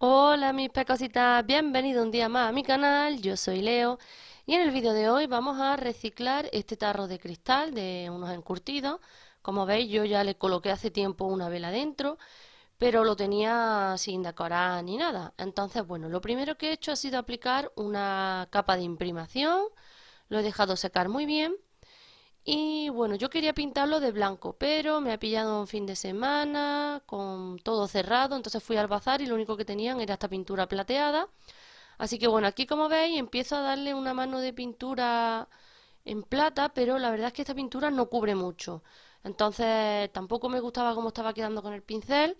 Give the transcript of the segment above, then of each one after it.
Hola mis pecositas, bienvenido un día más a mi canal, yo soy Leo y en el vídeo de hoy vamos a reciclar este tarro de cristal de unos encurtidos. Como veis yo ya le coloqué hace tiempo una vela dentro, pero lo tenía sin decorar ni nada. Entonces bueno, lo primero que he hecho ha sido aplicar una capa de imprimación, lo he dejado secar muy bien y bueno, yo quería pintarlo de blanco, pero me ha pillado un fin de semana con todo cerrado, entonces fui al bazar y lo único que tenían era esta pintura plateada. Así que bueno, aquí como veis empiezo a darle una mano de pintura en plata, pero la verdad es que esta pintura no cubre mucho. Entonces tampoco me gustaba cómo estaba quedando con el pincel,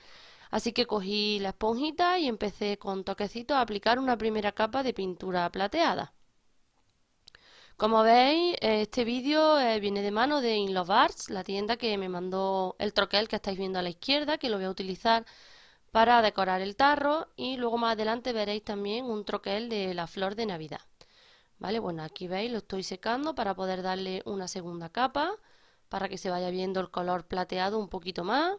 así que cogí la esponjita y empecé con toquecitos a aplicar una primera capa de pintura plateada. Como veis, este vídeo eh, viene de mano de In Love Arts, la tienda que me mandó el troquel que estáis viendo a la izquierda, que lo voy a utilizar para decorar el tarro y luego más adelante veréis también un troquel de la flor de Navidad. Vale, bueno, aquí veis, lo estoy secando para poder darle una segunda capa, para que se vaya viendo el color plateado un poquito más.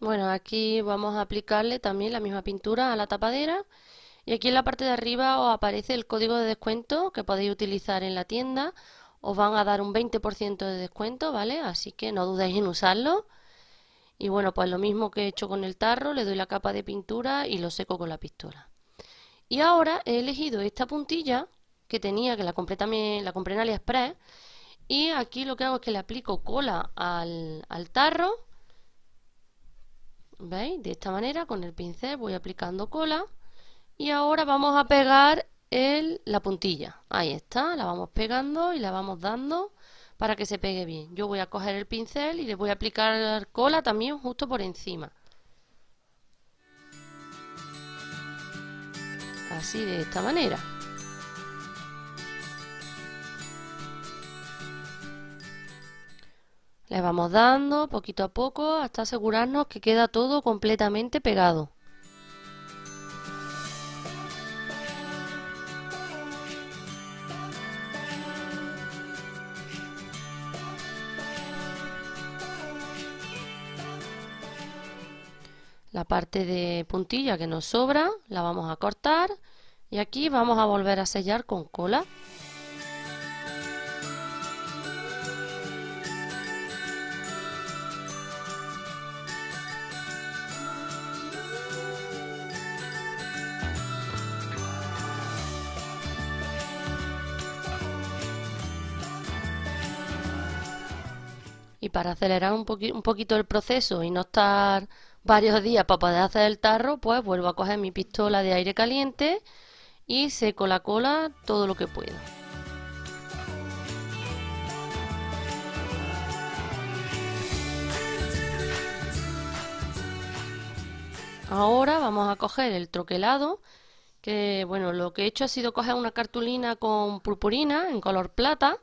Bueno, aquí vamos a aplicarle también la misma pintura a la tapadera y aquí en la parte de arriba os aparece el código de descuento que podéis utilizar en la tienda. Os van a dar un 20% de descuento, ¿vale? Así que no dudéis en usarlo. Y bueno, pues lo mismo que he hecho con el tarro, le doy la capa de pintura y lo seco con la pistola. Y ahora he elegido esta puntilla que tenía, que la compré también, la compré en AliExpress. Y aquí lo que hago es que le aplico cola al, al tarro ¿Veis? De esta manera con el pincel voy aplicando cola y ahora vamos a pegar el, la puntilla. Ahí está, la vamos pegando y la vamos dando para que se pegue bien. Yo voy a coger el pincel y le voy a aplicar cola también justo por encima. Así de esta manera. Le vamos dando poquito a poco hasta asegurarnos que queda todo completamente pegado. La parte de puntilla que nos sobra la vamos a cortar y aquí vamos a volver a sellar con cola. Para acelerar un, poquito el proceso y no estar varios días para poder hacer el tarro, pues vuelvo a coger mi pistola de aire caliente y seco la cola todo lo que pueda. Ahora vamos a coger el troquelado, que bueno, lo que he hecho ha sido coger una cartulina con purpurina en color plata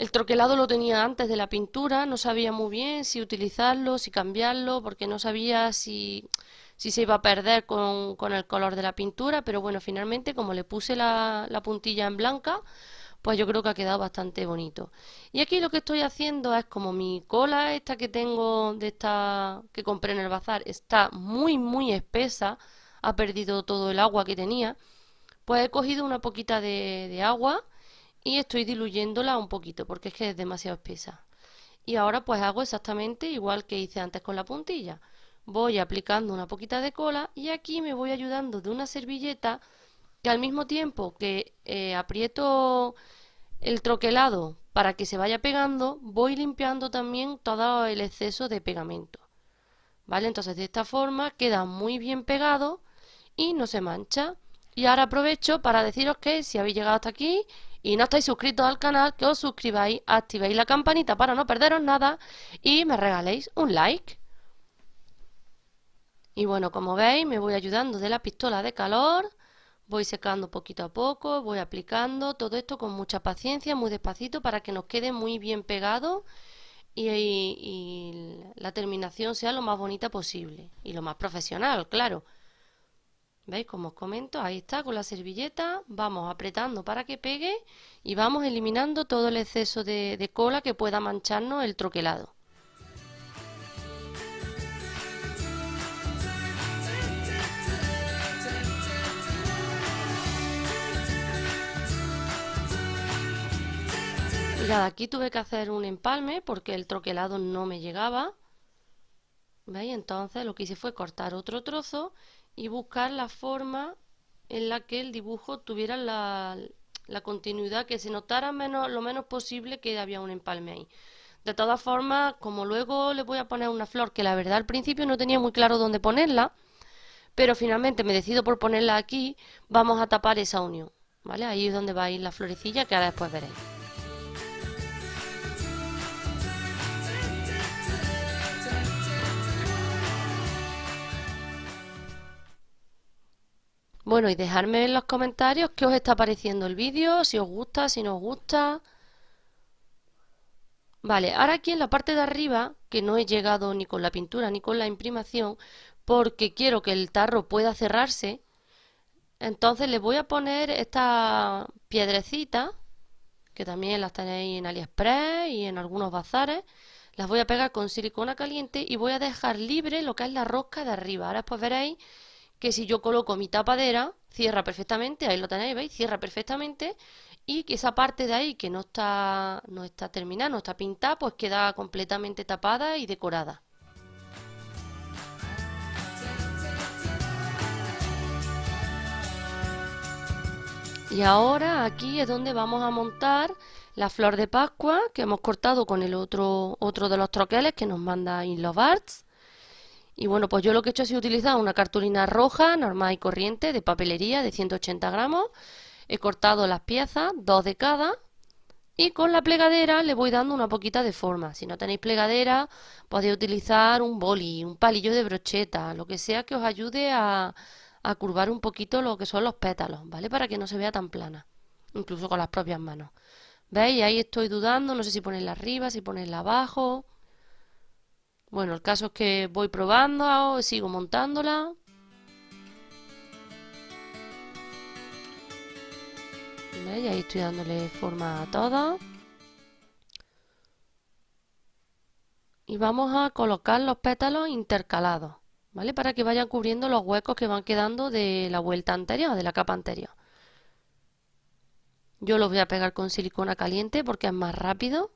el troquelado lo tenía antes de la pintura, no sabía muy bien si utilizarlo, si cambiarlo, porque no sabía si, se iba a perder con, el color de la pintura, pero bueno, finalmente como le puse la, la puntilla en blanca, pues yo creo que ha quedado bastante bonito. Y aquí lo que estoy haciendo es como mi cola esta que tengo de esta que compré en el bazar está muy muy espesa, ha perdido todo el agua que tenía, pues he cogido una poquita de, de agua y estoy diluyéndola un poquito porque es que es demasiado espesa. Y ahora pues hago exactamente igual que hice antes con la puntilla. Voy aplicando una poquita de cola y aquí me voy ayudando de una servilleta que al mismo tiempo que eh, aprieto el troquelado para que se vaya pegando, voy limpiando también todo el exceso de pegamento. ¿Vale? Entonces de esta forma queda muy bien pegado y no se mancha. Y ahora aprovecho para deciros que si habéis llegado hasta aquí y no estáis suscritos al canal, que os suscribáis, activéis la campanita para no perderos nada y me regaléis un like. Y bueno, como veis, me voy ayudando de la pistola de calor, voy secando poquito a poco, voy aplicando todo esto con mucha paciencia, muy despacito, para que nos quede muy bien pegado y, y la terminación sea lo más bonita posible y lo más profesional, claro. ¿Veis? Como os comento, ahí está con la servilleta, vamos apretando para que pegue y vamos eliminando todo el exceso de, de cola que pueda mancharnos el troquelado. aquí tuve que hacer un empalme porque el troquelado no me llegaba. ¿Veis? Entonces lo que hice fue cortar otro trozo y buscar la forma en la que el dibujo tuviera la, continuidad, que se notara menos, lo menos posible que había un empalme ahí. De todas formas, como luego le voy a poner una flor, que la verdad al principio no tenía muy claro dónde ponerla, pero finalmente me decido por ponerla aquí, vamos a tapar esa unión. ¿Vale? Ahí es donde va a ir la florecilla que ahora después veréis. Bueno, y dejadme en los comentarios qué os está pareciendo el vídeo, si os gusta, si no os gusta. Vale, ahora aquí en la parte de arriba, que no he llegado ni con la pintura ni con la imprimación, porque quiero que el tarro pueda cerrarse, entonces le voy a poner esta piedrecita, que también las tenéis en AliExpress y en algunos bazares, las voy a pegar con silicona caliente y voy a dejar libre lo que es la rosca de arriba. Ahora después veréis que si yo coloco mi tapadera, cierra perfectamente, ahí lo tenéis, ¿veis? Cierra perfectamente y que esa parte de ahí que no está, no está terminada, no está pintada, pues queda completamente tapada y decorada. Y ahora aquí es donde vamos a montar la flor de Pascua que hemos cortado con el otro, otro de los troqueles que nos manda Inlovarts. Y bueno, pues yo lo que he hecho sido utilizar una cartulina roja, normal y corriente, de papelería de 180 gramos. He cortado las piezas, dos de cada. Y con la plegadera le voy dando una poquita de forma. Si no tenéis plegadera, podéis utilizar un boli, un palillo de brocheta, lo que sea que os ayude a, a curvar un poquito lo que son los pétalos, ¿vale? Para que no se vea tan plana, incluso con las propias manos. ¿Veis? Ahí estoy dudando, no sé si ponerla arriba, si ponerla abajo. Bueno, el caso es que voy probando, sigo montándola. ¿Veis? Ahí estoy dándole forma a toda. Y vamos a colocar los pétalos intercalados, ¿vale? Para que vayan cubriendo los huecos que van quedando de la vuelta anterior, de la capa anterior. Yo los voy a pegar con silicona caliente porque es más rápido.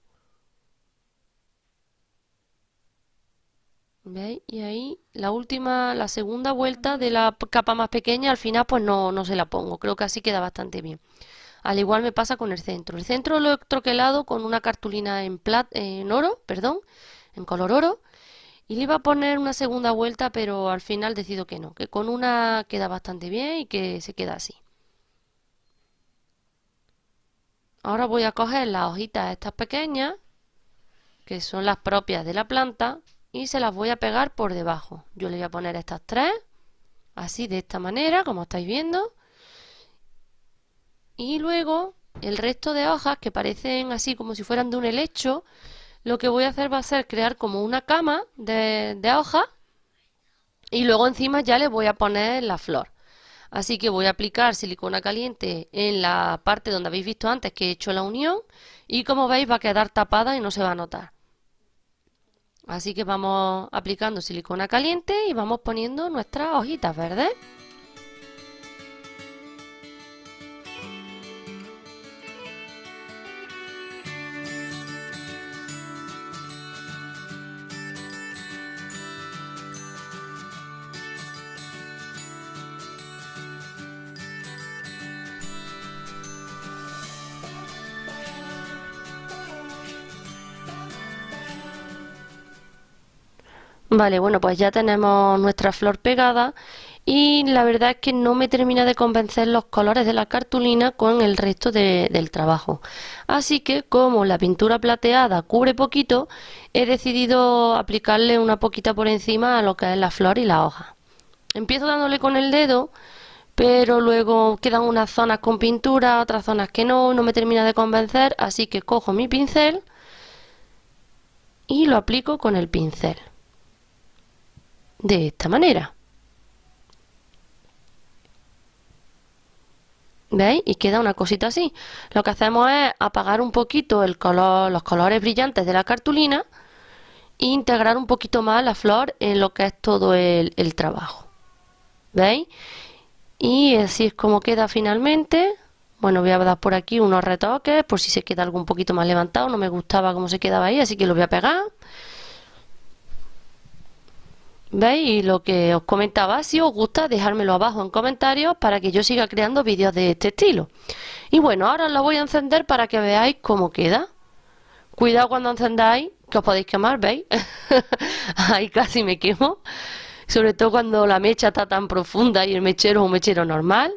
¿Veis? Y ahí la última, la segunda vuelta de la capa más pequeña, al final pues no, no se la pongo. Creo que así queda bastante bien. Al igual me pasa con el centro. El centro lo he troquelado con una cartulina en, en oro, perdón, en color oro. Y le iba a poner una segunda vuelta, pero al final decido que no, que con una queda bastante bien y que se queda así. Ahora voy a coger las hojitas estas pequeñas, que son las propias de la planta, y se las voy a pegar por debajo. Yo le voy a poner estas tres, así de esta manera, como estáis viendo. Y luego el resto de hojas que parecen así como si fueran de un helecho, lo que voy a hacer va a ser crear como una cama de, de hojas y luego encima ya le voy a poner la flor. Así que voy a aplicar silicona caliente en la parte donde habéis visto antes que he hecho la unión y como veis va a quedar tapada y no se va a notar. Así que vamos aplicando silicona caliente y vamos poniendo nuestras hojitas verdes. Vale, bueno, pues ya tenemos nuestra flor pegada y la verdad es que no me termina de convencer los colores de la cartulina con el resto del trabajo. Así que como la pintura plateada cubre poquito, he decidido aplicarle una poquita por encima a lo que es la flor y la hoja. Empiezo dándole con el dedo, pero luego quedan unas zonas con pintura, otras zonas que no, no me termina de convencer, así que cojo mi pincel y lo aplico con el pincel de esta manera. ¿Veis? Y queda una cosita así. Lo que hacemos es apagar un poquito el color, los colores brillantes de la cartulina e integrar un poquito más la flor en lo que es todo el, el trabajo. ¿Veis? Y así es como queda finalmente. Bueno, voy a dar por aquí unos retoques por si se queda algo un poquito más levantado. No me gustaba cómo se quedaba ahí, así que lo voy a pegar. ¿Veis? Y lo que os comentaba, si os gusta, dejármelo abajo en comentarios para que yo siga creando vídeos de este estilo. Y bueno, ahora lo voy a encender para que veáis cómo queda. Cuidado cuando encendáis, que os podéis quemar, ¿veis? Ahí casi me quemo. Sobre todo cuando la mecha está tan profunda y el mechero es un mechero normal.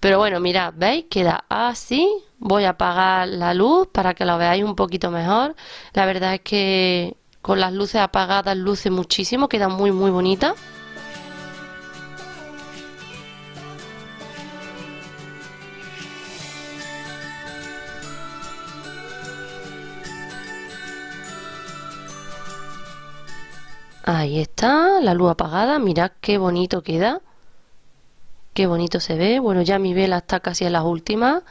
Pero bueno, mirad, ¿veis? Queda así. Voy a apagar la luz para que lo veáis un poquito mejor. La verdad es que con las luces apagadas luce muchísimo, queda muy muy bonita. Ahí está, la luz apagada, mirad qué bonito queda. Qué bonito se ve. Bueno, ya mi vela está casi en las últimas,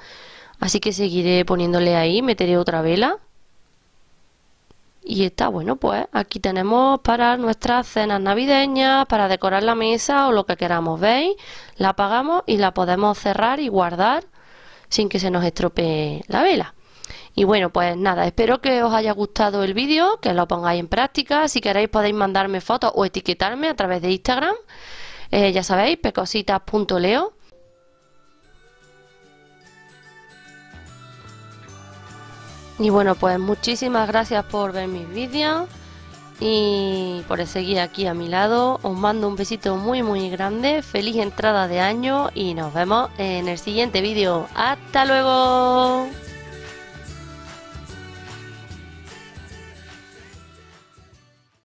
así que seguiré poniéndole ahí, meteré otra vela. Y está bueno, pues aquí tenemos para nuestras cenas navideñas, para decorar la mesa o lo que queramos, ¿veis? La apagamos y la podemos cerrar y guardar sin que se nos estropee la vela. Y bueno, pues nada, espero que os haya gustado el vídeo, que lo pongáis en práctica. Si queréis podéis mandarme fotos o etiquetarme a través de Instagram. Eh, ya sabéis, pecositas.leo. Y bueno, pues muchísimas gracias por ver mis vídeos y por seguir aquí a mi lado. Os mando un besito muy muy grande, feliz entrada de año y nos vemos en el siguiente vídeo. ¡Hasta luego!